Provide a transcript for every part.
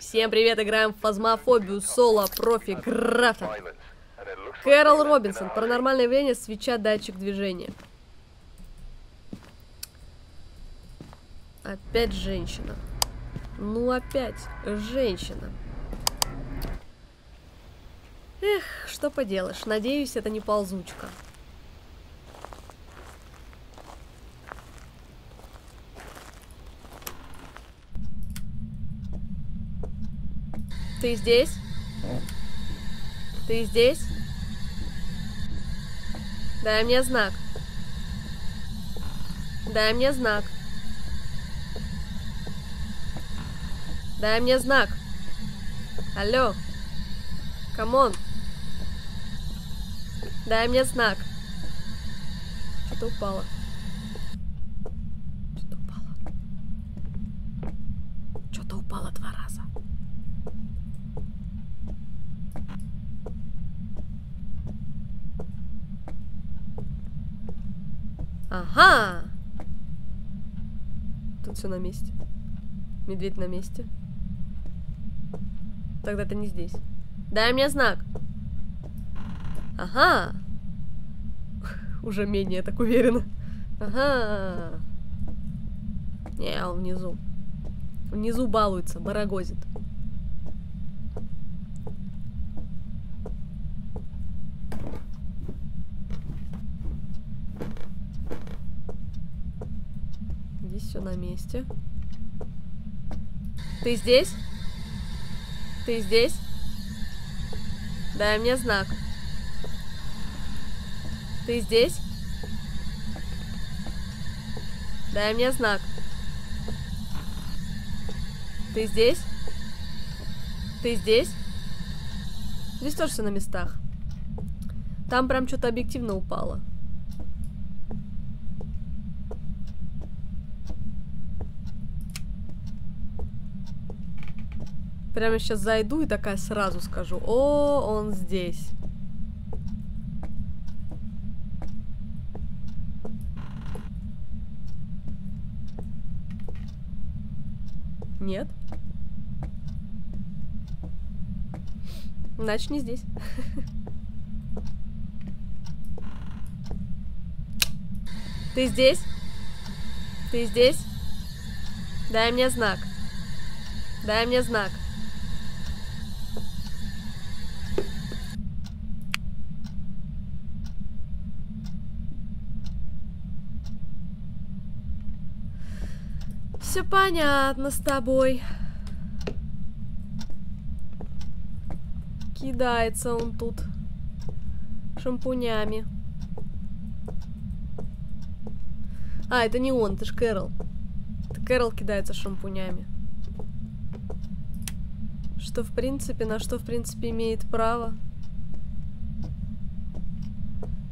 Всем привет, играем в Фазмофобию Соло Профи Графа. Кэрол Робинсон, паранормальное явление, свеча, датчик движения. Опять женщина. Ну опять женщина. Эх, что поделаешь, надеюсь, это не ползучка. Ты здесь? Ты здесь? Дай мне знак. Дай мне знак. Дай мне знак. Алло. Come on. Дай мне знак. Что-то упало. Что-то упало. Что-то упало два раза. Ага! Тут все на месте. Медведь на месте. Тогда это не здесь. Дай мне знак. Ага. Уже менее так уверенно. Ага. Не, он внизу. Внизу балуется, барагозит. Здесь все на месте. Ты здесь? Ты здесь? Дай мне знак. Ты здесь? Дай мне знак. Ты здесь? Ты здесь? Здесь тоже все на местах. Там прям что-то объективно упало. Прямо сейчас зайду и такая сразу скажу. О, он здесь. Нет. Значит, не здесь. Ты здесь? Ты здесь? Дай мне знак. Дай мне знак. Все понятно с тобой. Кидается он тут шампунями. А, это не он, это ж Кэрол. Это Кэрол кидается шампунями. Что в принципе, на что в принципе имеет право.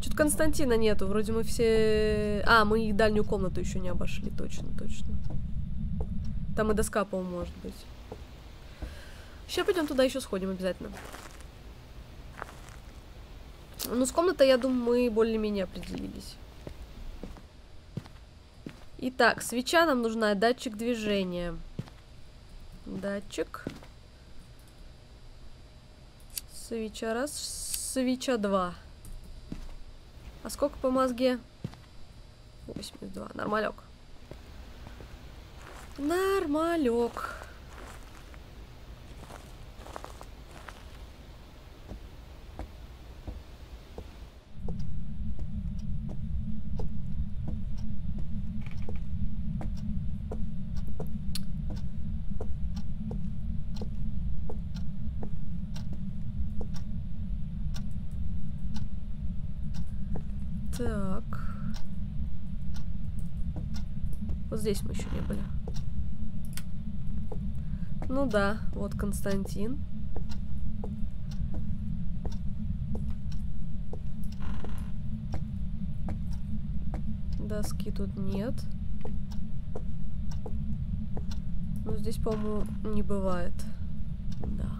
Чуть Константина нету, вроде мы все... А, мы и дальнюю комнату еще не обошли, точно, точно. Там и доска, по-моему, может быть. Сейчас пойдем туда еще сходим обязательно. Ну, с комнатой, я думаю, мы более-менее определились. Итак, свеча нам нужна, датчик движения. Датчик. Свеча раз, свеча два. А сколько по мозге? 82. Нормалек. Нормалек. Так. Вот здесь мы еще не были. Ну да, вот Константин. Доски тут нет. Ну, здесь, по-моему, не бывает. Да.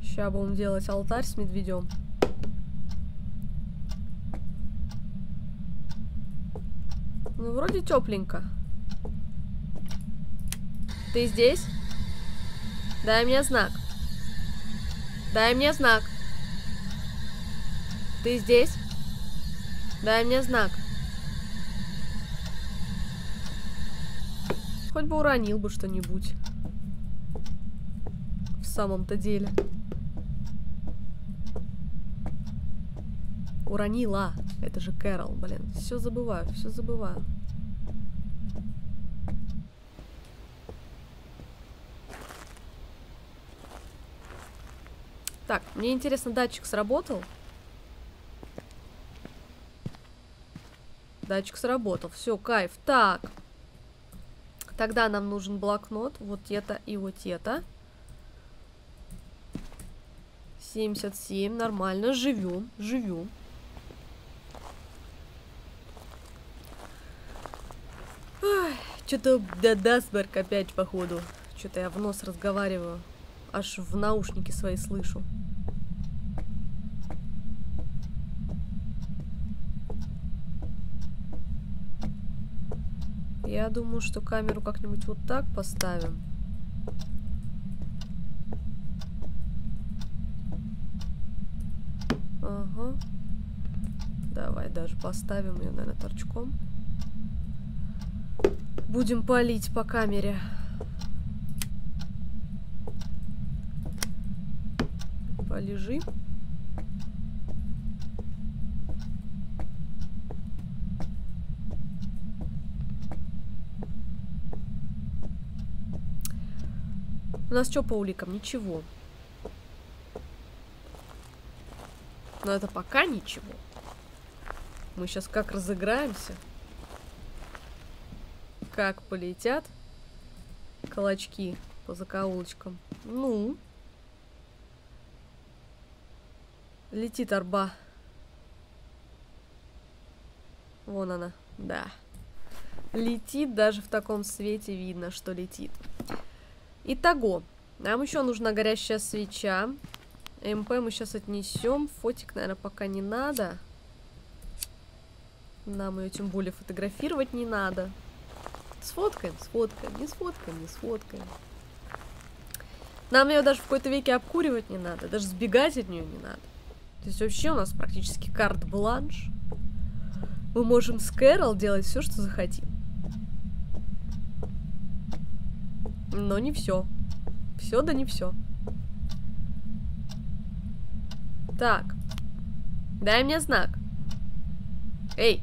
Сейчас будем делать алтарь с медведем. Вроде тепленько. Ты здесь? Дай мне знак. Дай мне знак. Ты здесь? Дай мне знак. Хоть бы уронил бы что-нибудь. В самом-то деле. Уронила. Это же Кэрол, блин. Все забываю, все забываю. Так, мне интересно, датчик сработал? Датчик сработал. Все, кайф. Так. Тогда нам нужен блокнот. Вот это и вот это. 77, нормально. Живем, живем. Что-то да Дасберг опять, походу. Что-то я в нос разговариваю. Аж в наушники свои слышу. Думаю, что камеру как-нибудь вот так поставим. Ага. Давай даже поставим ее, наверное, торчком. Будем палить по камере. Полежи. У нас что по уликам? Ничего. Но это пока ничего. Мы сейчас как разыграемся. Как полетят калачки по закоулочкам. Ну. Летит арба. Вон она. Да. Летит, даже в таком свете видно, что летит. Итого, нам еще нужна горящая свеча. МП мы сейчас отнесем. Фотик, наверное, пока не надо. Нам ее тем более фотографировать не надо. Сфоткаем, сфоткаем, не сфоткаем, не сфоткаем. Нам ее даже в какой-то веке обкуривать не надо, даже сбегать от нее не надо. То есть вообще у нас практически карт-бланш. Мы можем с Кэрол делать все, что захотим. Но не все. Все да не все. Так. Дай мне знак. Эй.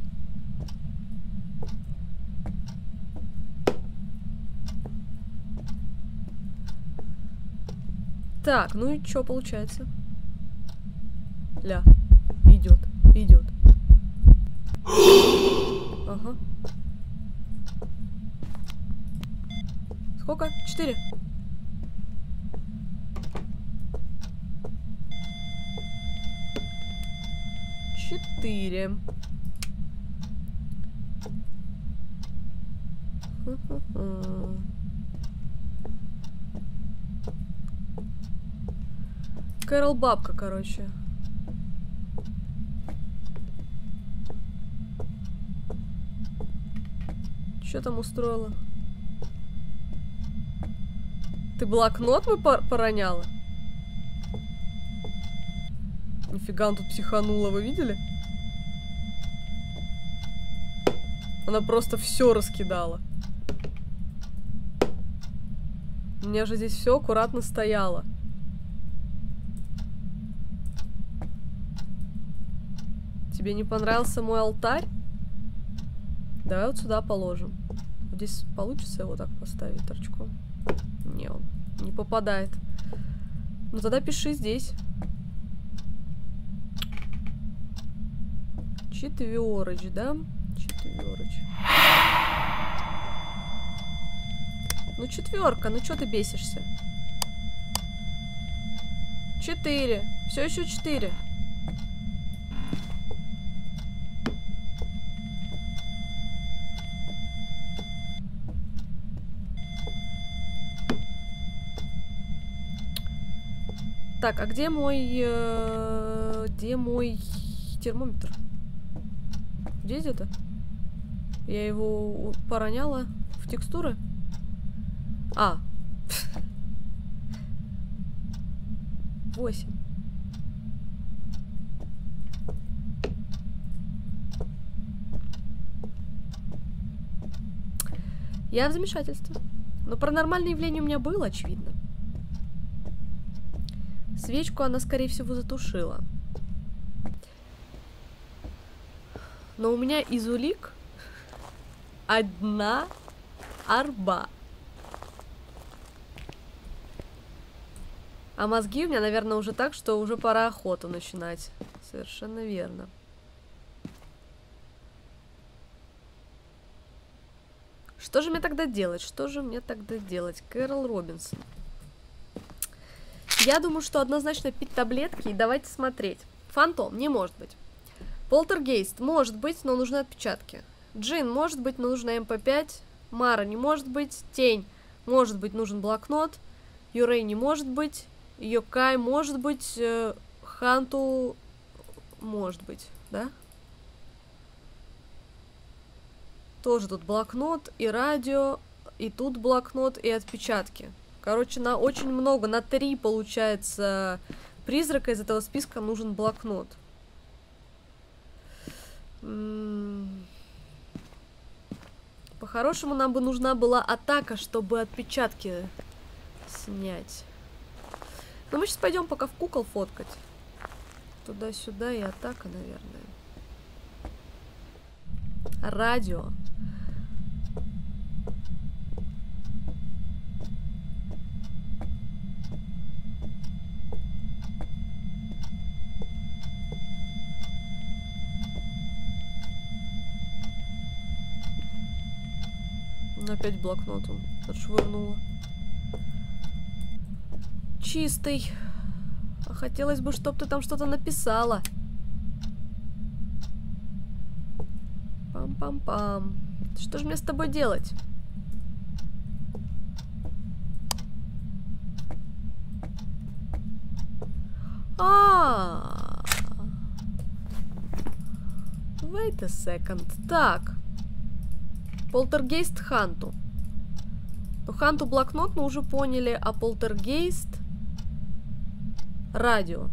Так, ну и что получается? Ля. Идет, идет. Ага. Сколько? Четыре. Четыре. Кэрол бабка, короче. Что там устроила? Ты блокнот мы пор пороняла? Нифига, он тут психанула, вы видели? Она просто все раскидала. У меня же здесь все аккуратно стояло. Тебе не понравился мой алтарь? Давай вот сюда положим. Здесь получится его так поставить торчком? Не, он не попадает. Ну тогда пиши здесь. Четверыч, да? Четверыч. Ну четверка, ну что ты бесишься? Четыре. Все еще четыре. Так, а где мой... Э, где мой термометр? Где это? Я его пороняла в текстуры? А. Восемь. Я в замешательстве. Но паранормальное явление у меня было, очевидно. Свечку она, скорее всего, затушила. Но у меня из улик одна арба. А мозги у меня, наверное, уже так, что уже пора охоту начинать. Совершенно верно. Что же мне тогда делать? Что же мне тогда делать? Кэрол Робинсон. Я думаю, что однозначно пить таблетки и давайте смотреть. Фантом не может быть. Полтергейст может быть, но нужны отпечатки. Джин может быть, но нужна МП5. Мара не может быть. Тень может быть, нужен блокнот. Юрей не может быть. Йокай может быть. Э, Ханту может быть, да? Тоже тут блокнот и радио, и тут блокнот и отпечатки. Короче, на очень много, на три, получается, призрака из этого списка нужен блокнот. По-хорошему, нам бы нужна была атака, чтобы отпечатки снять. Но мы сейчас пойдем пока в кукол фоткать. Туда-сюда и атака, наверное. Радио. Опять блокнот он отшвырнула. Чистый. А хотелось бы, чтобы ты там что-то написала. Пам-пам-пам. Что же мне с тобой делать? А, -а, а Wait a second. Так. Полтергейст Ханту. Ну, Ханту блокнот мы уже поняли, а полтергейст радио.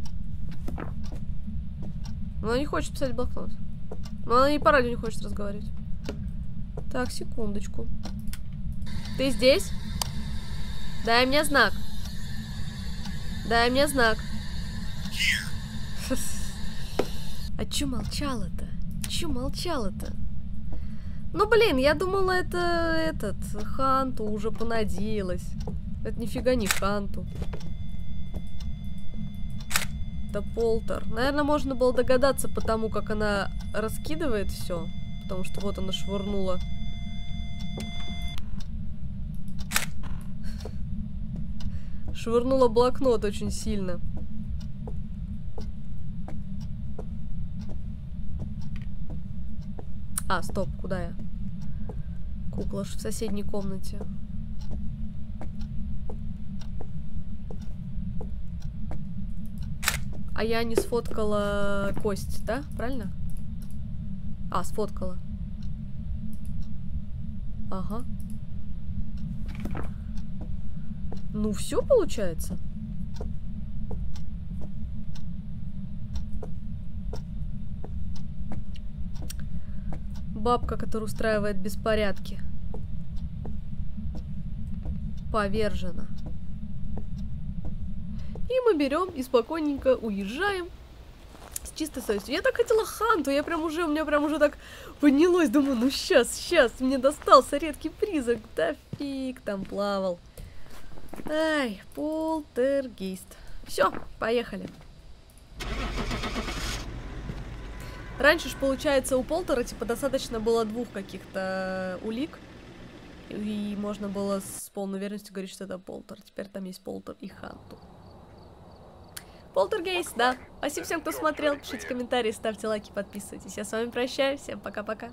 Но она не хочет писать блокнот. Но она и по радио не хочет разговаривать. Так, секундочку. Ты здесь? Дай мне знак. Дай мне знак. А чё молчала-то? Чё молчала-то? Ну, блин, я думала, это этот, Ханту уже понадеялась. Это нифига не Ханту. Это Полтер. Наверное, можно было догадаться по тому, как она раскидывает все. Потому что вот она швырнула. Швырнула блокнот очень сильно. А, стоп, куда я? Кукла в соседней комнате. А я не сфоткала кость, да? Правильно? А, сфоткала. Ага. Ну, все получается. Бабка, которая устраивает беспорядки. Повержена. И мы берем и спокойненько уезжаем с чистой совестью. Я так хотела ханту, я прям уже, у меня прям уже так поднялось, думаю, ну сейчас, сейчас, мне достался редкий призрак. Да фиг там плавал. Ай, полтергейст. Все, поехали. Раньше ж, получается, у Полтера, типа, достаточно было двух каких-то улик. И можно было с полной уверенностью говорить, что это Полтер. Теперь там есть Полтер и Ханту. Полтергейст, да. Спасибо всем, кто смотрел. Пишите комментарии, ставьте лайки, подписывайтесь. Я с вами прощаюсь. Всем пока-пока.